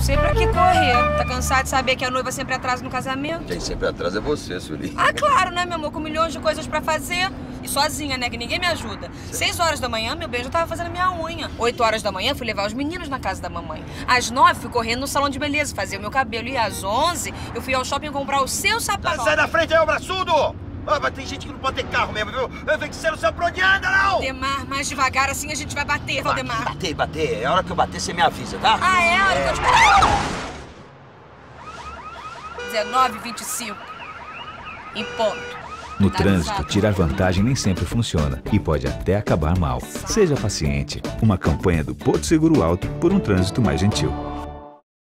Não sei pra que correr. Tá cansado de saber que a noiva sempre atrasa no casamento? Quem sempre atrasa é você, Sueli. Ah, claro, né, meu amor? Com milhões de coisas pra fazer. E sozinha, né? Que ninguém me ajuda. Seis horas da manhã, meu bem, eu já tava fazendo minha unha. Oito horas da manhã, fui levar os meninos na casa da mamãe. Às nove, fui correndo no salão de beleza, fazer o meu cabelo. E às onze, eu fui ao shopping comprar o seu sapato. Sai da frente aí, ô braçudo! Ah, mas tem gente que não pode ter carro mesmo, viu? Eu vejo que você não sabe pra onde anda, não! Valdemar, mais devagar, assim a gente vai bater, Valdemar. Bater, bater. É a hora que eu bater, você me avisa, tá? Ah, é? A hora que eu te... 19, 25. E ponto. No Tá trânsito, avisado. tirar vantagem nem sempre funciona e pode até acabar mal. Seja paciente. Uma campanha do Porto Seguro Alto por um trânsito mais gentil.